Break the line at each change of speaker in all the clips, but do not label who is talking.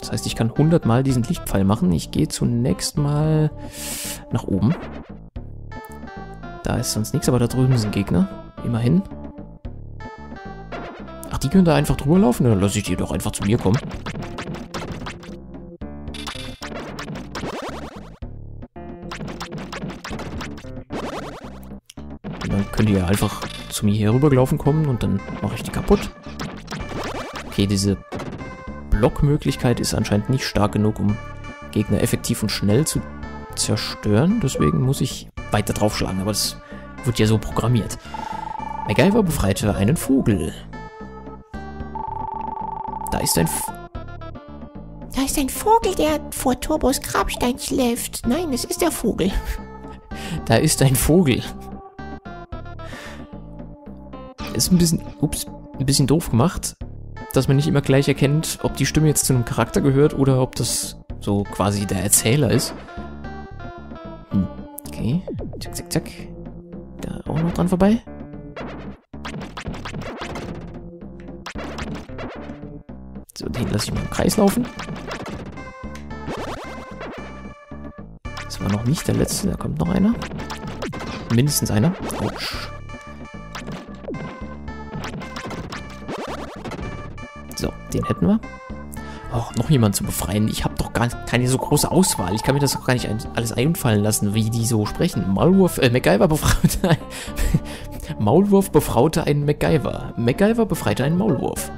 Das heißt, ich kann 100 Mal diesen Lichtpfeil machen. Ich gehe zunächst mal nach oben. Da ist sonst nichts, aber da drüben sind Gegner. Immerhin. Ach, die können da einfach drüber laufen? Dann lasse ich die doch einfach zu mir kommen. Dann können die ja einfach zu mir hier rübergelaufen kommen und dann mache ich die kaputt. Okay, diese Blockmöglichkeit ist anscheinend nicht stark genug, um Gegner effektiv und schnell zu zerstören. Deswegen muss ich weiter draufschlagen, aber das wird ja so programmiert. MacGyver befreite einen Vogel. Da ist ein... F
Da ist ein Vogel, der vor Turbos Grabstein schläft. Nein, es ist der Vogel.
da ist ein Vogel. Ist ein bisschen... Ups, ein bisschen doof gemacht, dass man nicht immer gleich erkennt, ob die Stimme jetzt zu einem Charakter gehört oder ob das so quasi der Erzähler ist. Hm. Okay. Zack, zack, zack. Da auch noch dran vorbei. So, den lasse ich mal im Kreis laufen. Das war noch nicht der letzte, da kommt noch einer. Mindestens einer. Autsch. Den hätten wir. Oh, noch jemand zu befreien. Ich habe doch gar keine so große Auswahl. Ich kann mir das doch gar nicht ein, alles einfallen lassen, wie die so sprechen. Maulwurf, äh, MacGyver befreite Maulwurf befraute einen MacGyver. MacGyver befreite einen Maulwurf.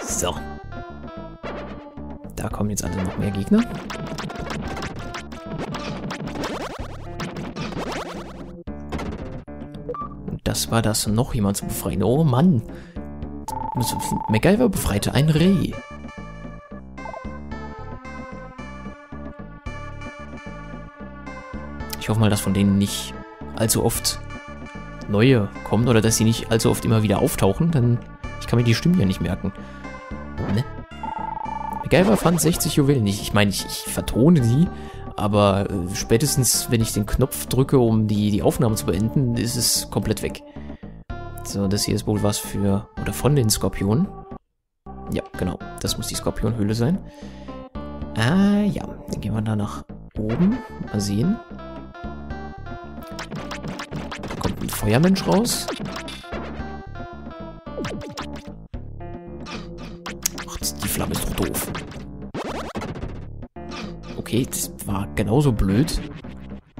So. Da kommen jetzt alle noch mehr Gegner. Das war das, noch jemand zu befreien. Oh Mann. MacGyver befreite ein Reh. Ich hoffe mal, dass von denen nicht allzu oft neue kommen oder dass sie nicht allzu oft immer wieder auftauchen, denn ich kann mir die Stimmen ja nicht merken. Ne? MacGyver fand 60 Juwelen nicht. Ich meine, ich, ich vertone die, aber äh, spätestens, wenn ich den Knopf drücke, um die, die Aufnahme zu beenden, ist es komplett weg. So, das hier ist wohl was für, oder von den Skorpionen. Ja, genau, das muss die Skorpionhöhle sein. Ah, ja, dann gehen wir da nach oben. Mal sehen. Da kommt ein Feuermensch raus. Ach, die Flamme ist doch doof. Okay, das war genauso blöd.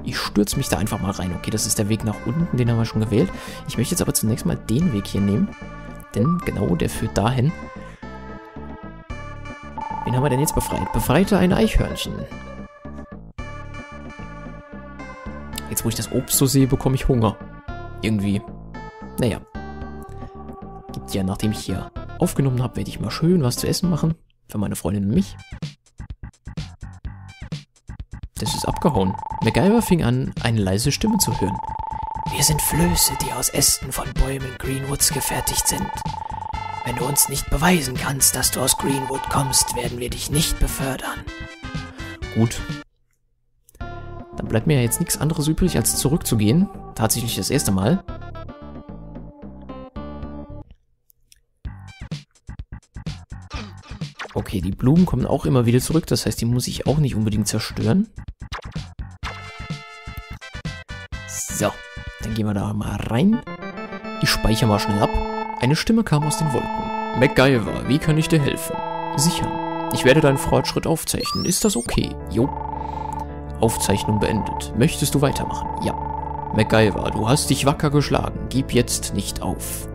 Ich stürze mich da einfach mal rein. Okay, das ist der Weg nach unten, den haben wir schon gewählt. Ich möchte jetzt aber zunächst mal den Weg hier nehmen. Denn genau, der führt dahin. Wen haben wir denn jetzt befreit? Befreite ein Eichhörnchen. Jetzt, wo ich das Obst so sehe, bekomme ich Hunger. Irgendwie. Naja. Gibt ja, nachdem ich hier aufgenommen habe, werde ich mal schön was zu essen machen. Für meine Freundin und mich. Das ist abgehauen. MacGyver fing an, eine leise Stimme zu hören.
Wir sind Flöße, die aus Ästen von Bäumen Greenwoods gefertigt sind. Wenn du uns nicht beweisen kannst, dass du aus Greenwood kommst, werden wir dich nicht befördern.
Gut. Dann bleibt mir ja jetzt nichts anderes übrig, als zurückzugehen. Tatsächlich das erste Mal. Okay, die Blumen kommen auch immer wieder zurück, das heißt, die muss ich auch nicht unbedingt zerstören. So, dann gehen wir da mal rein. Ich speichere mal schnell ab. Eine Stimme kam aus den Wolken. MacGyver, wie kann ich dir helfen? Sicher. Ich werde deinen Fortschritt aufzeichnen. Ist das okay? Jo. Aufzeichnung beendet. Möchtest du weitermachen? Ja. MacGyver, du hast dich wacker geschlagen. Gib jetzt nicht auf.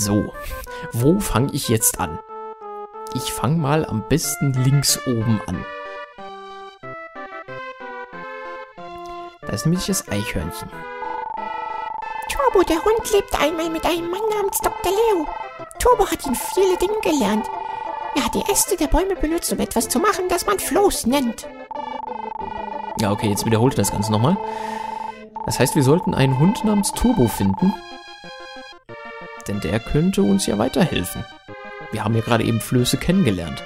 So, wo fange ich jetzt an? Ich fange mal am besten links oben an. Da ist nämlich das Eichhörnchen.
Turbo, der Hund lebte einmal mit einem Mann namens Dr. Leo. Turbo hat ihn viele Dinge gelernt. Er hat die Äste der Bäume benutzt, um etwas zu machen, das man Floß nennt.
Ja, okay, jetzt wiederholt das Ganze nochmal. Das heißt, wir sollten einen Hund namens Turbo finden. Denn der könnte uns ja weiterhelfen. Wir haben ja gerade eben Flöße kennengelernt.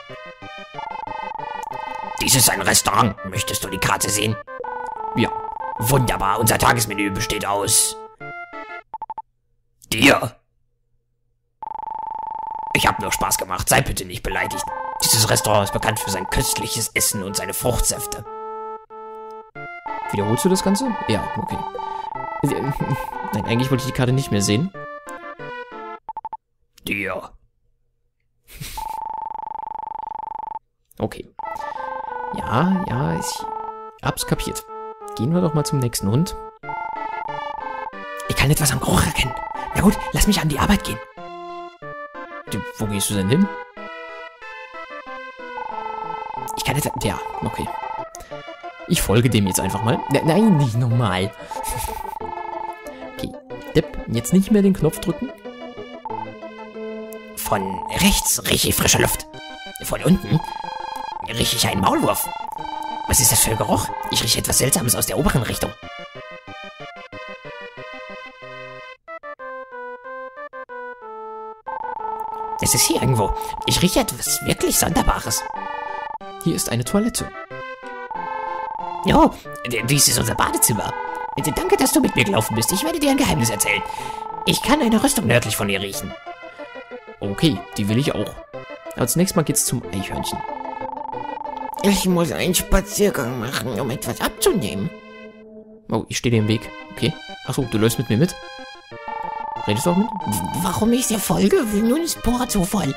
Dies ist ein Restaurant. Möchtest du die Karte sehen?
Ja,
Wunderbar, unser Tagesmenü besteht aus dir. Ich hab nur Spaß gemacht, sei bitte nicht beleidigt. Dieses Restaurant ist bekannt für sein köstliches Essen und seine Fruchtsäfte.
Wiederholst du das Ganze? Ja, okay. Nein, eigentlich wollte ich die Karte nicht mehr sehen.
Dir.
Okay. Ja, ja, ich hab's kapiert. Gehen wir doch mal zum nächsten Hund.
Ich kann etwas am Geruch erkennen. Na gut, lass mich an die Arbeit gehen.
Wo gehst du denn hin?
Ich kann etwas...
Ja, okay. Ich folge dem jetzt einfach mal. Ne- Nein, nicht nochmal. okay. Depp, jetzt nicht mehr den Knopf drücken.
Von rechts rieche ich frische Luft. Von unten rieche ich einen Maulwurf. Was ist das für ein Geruch? Ich rieche etwas Seltsames aus der oberen Richtung. Es ist hier irgendwo. Ich rieche etwas wirklich Sonderbares.
Hier ist eine Toilette.
Oh, dies ist unser Badezimmer. Danke, dass du mit mir gelaufen bist. Ich werde dir ein Geheimnis erzählen. Ich kann eine Rüstung nördlich von ihr riechen.
Okay, die will ich auch. Aber zunächst mal geht's zum Eichhörnchen.
Ich muss einen Spaziergang machen, um etwas abzunehmen.
Oh, ich stehe dir im Weg. Okay. Achso, du läufst mit mir mit? Redest du auch mit?
Warum ich dir folge? Nun ist purer Zufall.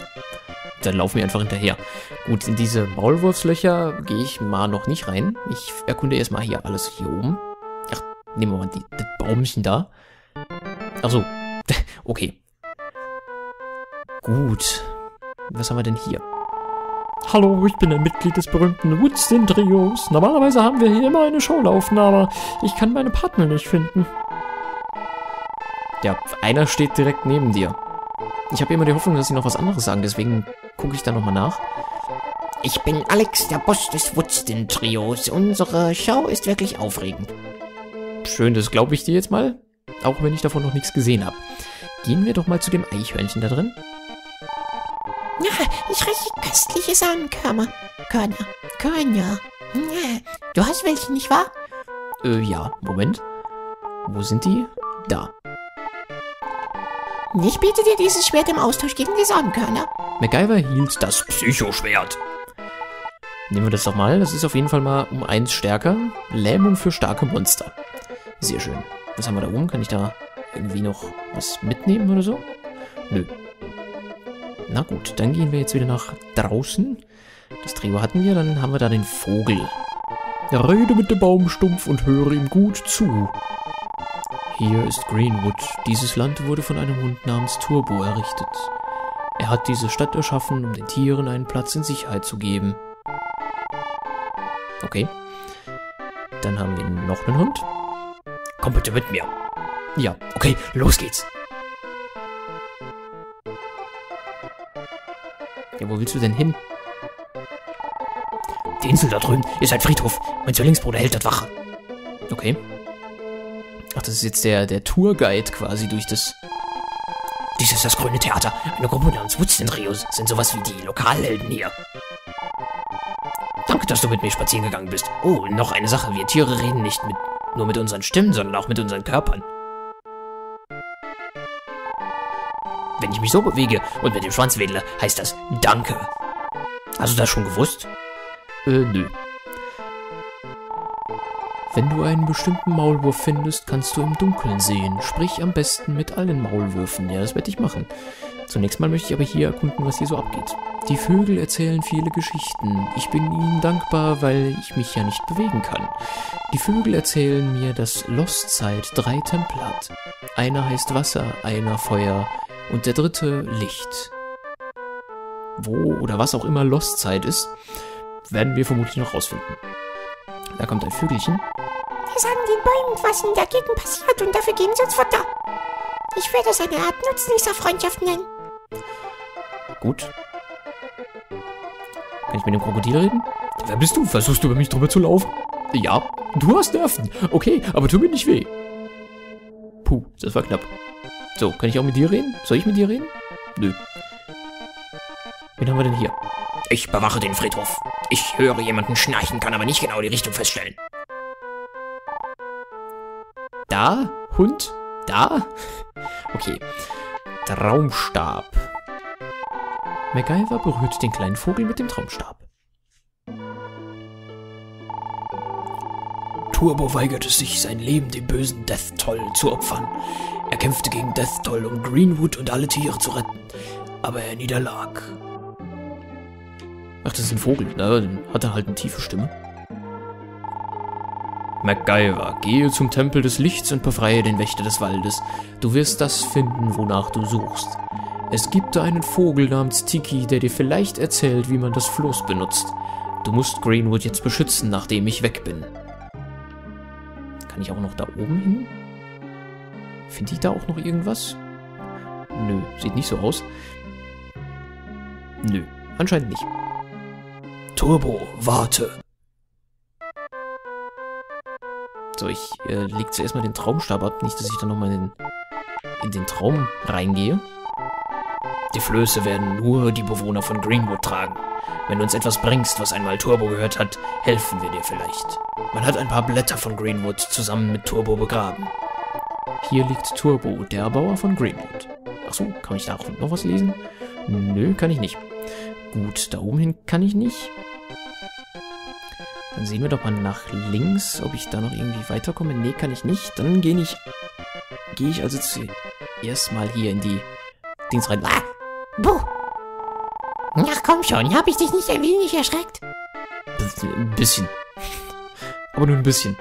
Dann laufen wir einfach hinterher. Gut, in diese Maulwurfslöcher gehe ich mal noch nicht rein. Ich erkunde erstmal hier alles hier oben. Ach, nehmen wir mal die, das Baumchen da. Achso. Okay. Gut. Was haben wir denn hier?
Hallo, ich bin ein Mitglied des berühmten Woodsin-Trios. Normalerweise haben wir hier immer eine Show laufen, aber ich kann meine Partner nicht finden.
Ja, einer steht direkt neben dir. Ich habe immer die Hoffnung, dass sie noch was anderes sagen, deswegen gucke ich da nochmal nach.
Ich bin Alex, der Boss des Woodston-Trios. Unsere Show ist wirklich aufregend.
Schön, das glaube ich dir jetzt mal. Auch wenn ich davon noch nichts gesehen habe. Gehen wir doch mal zu dem Eichhörnchen da drin.
Ich rieche köstliche Samenkörner. Körner. Körner. Du hast welche, nicht wahr?
Äh, ja, Moment. Wo sind die? Da.
Ich biete dir dieses Schwert im Austausch gegen die Samenkörner.
MacGyver hielt das Psychoschwert. Nehmen wir das doch mal. Das ist auf jeden Fall mal um eins stärker. Lähmung für starke Monster. Sehr schön. Was haben wir da oben? Kann ich da irgendwie noch was mitnehmen oder so? Nö. Na gut, dann gehen wir jetzt wieder nach draußen. Das Trio hatten wir, dann haben wir da den Vogel.
Rede mit dem Baumstumpf und höre ihm gut zu.
Hier ist Greenwood. Dieses Land wurde von einem Hund namens Turbo errichtet. Er hat diese Stadt erschaffen, um den Tieren einen Platz in Sicherheit zu geben. Okay. Dann haben wir noch einen Hund.
Komm bitte mit mir.
Ja,
Okay, los geht's.
Ja, wo willst du denn hin?
Die Insel da drüben ist ein Friedhof. Mein Zwillingsbruder hält dort Wache.
Okay. Ach, das ist jetzt der, der Tourguide quasi durch das...
Dies ist das Grüne Theater. Eine Gruppe namens Woodson Trios sind sowas wie die Lokalhelden hier. Danke, dass du mit mir spazieren gegangen bist. Oh, noch eine Sache. Wir Tiere reden nicht mit, nur mit unseren Stimmen, sondern auch mit unseren Körpern. Wenn ich mich so bewege und mit dem Schwanz wedle, heißt das Danke. Hast du das schon gewusst?
Äh, nö. Wenn du einen bestimmten Maulwurf findest, kannst du im Dunkeln sehen. Sprich am besten mit allen Maulwürfen. Ja, das werde ich machen. Zunächst mal möchte ich aber hier erkunden, was hier so abgeht. Die Vögel erzählen viele Geschichten. Ich bin ihnen dankbar, weil ich mich ja nicht bewegen kann. Die Vögel erzählen mir, dass Lostzeit drei Tempel hat. Einer heißt Wasser, einer Feuer und der dritte Licht. Wo oder was auch immer Lostzeit ist, werden wir vermutlich noch rausfinden. Da kommt ein Vögelchen.
Wir sagen den Bäumen, was in der Gegend passiert und dafür geben sie uns Futter. Ich werde es eine Art nützlicher Freundschaft nennen.
Gut. Kann ich mit dem Krokodil reden?
Wer bist du? Versuchst du über mich drüber zu laufen?
Ja.
Du hast Nerven. Okay, aber tu mir nicht weh.
Puh, das war knapp. So, kann ich auch mit dir reden? Soll ich mit dir reden? Nö. Wen haben wir denn hier?
Ich bewache den Friedhof. Ich höre jemanden schnarchen, kann aber nicht genau die Richtung feststellen.
Da? Hund? Da? Okay. Traumstab. MacGyver berührt den kleinen Vogel mit dem Traumstab.
Turbo weigerte sich, sein Leben dem bösen Death Toll zu opfern. Er kämpfte gegen Death Toll, um Greenwood und alle Tiere zu retten. Aber er niederlag.
Ach, das ist ein Vogel. Dann hat er halt eine tiefe Stimme. MacGyver, gehe zum Tempel des Lichts und befreie den Wächter des Waldes. Du wirst das finden, wonach du suchst. Es gibt da einen Vogel namens Tiki, der dir vielleicht erzählt, wie man das Floß benutzt. Du musst Greenwood jetzt beschützen, nachdem ich weg bin. Kann ich auch noch da oben hin? Finde ich da auch noch irgendwas? Nö, sieht nicht so aus. Nö, anscheinend nicht.
Turbo, warte.
So, ich äh, leg zuerst mal den Traumstab ab, nicht, dass ich dann nochmal in, in den Traum reingehe.
Die Flöße werden nur die Bewohner von Greenwood tragen. Wenn du uns etwas bringst, was einmal Turbo gehört hat, helfen wir dir vielleicht. Man hat ein paar Blätter von Greenwood zusammen mit Turbo begraben.
Hier liegt Turbo, der Erbauer von Greenwood. Achso, kann ich da auch noch was lesen? Nö, kann ich nicht. Gut, da oben hin kann ich nicht. Dann sehen wir doch mal nach links, ob ich da noch irgendwie weiterkomme. Nee, kann ich nicht. Dann gehe ich, gehe ich also zuerst mal hier in die Dings rein. Ah,
Buh. Ach komm schon, hab ich dich nicht ein wenig erschreckt?
ein bisschen. Aber nur ein bisschen.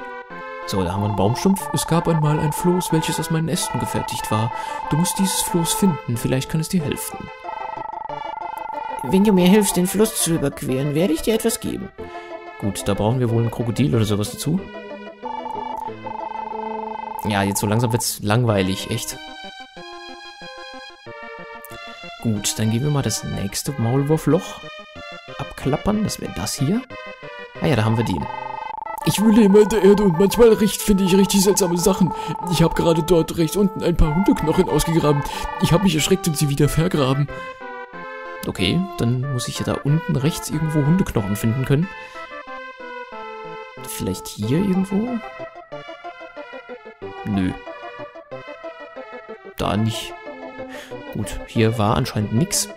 So, da haben wir einen Baumstumpf. Es gab einmal ein Floß, welches aus meinen Ästen gefertigt war. Du musst dieses Floß finden, vielleicht kann es dir helfen.
Wenn du mir hilfst, den Fluss zu überqueren, werde ich dir etwas geben.
Gut, da brauchen wir wohl ein Krokodil oder sowas dazu. Ja, jetzt so langsam wird's langweilig, echt. Gut, dann gehen wir mal das nächste Maulwurfloch abklappern. Das wäre das hier. Ah ja, da haben wir den.
Ich wühle immer in der Erde und manchmal riecht, finde ich richtig seltsame Sachen. Ich habe gerade dort rechts unten ein paar Hundeknochen ausgegraben. Ich habe mich erschreckt und sie wieder vergraben.
Okay, dann muss ich ja da unten rechts irgendwo Hundeknochen finden können. Vielleicht hier irgendwo? Nö. Da nicht. Gut, hier war anscheinend nix.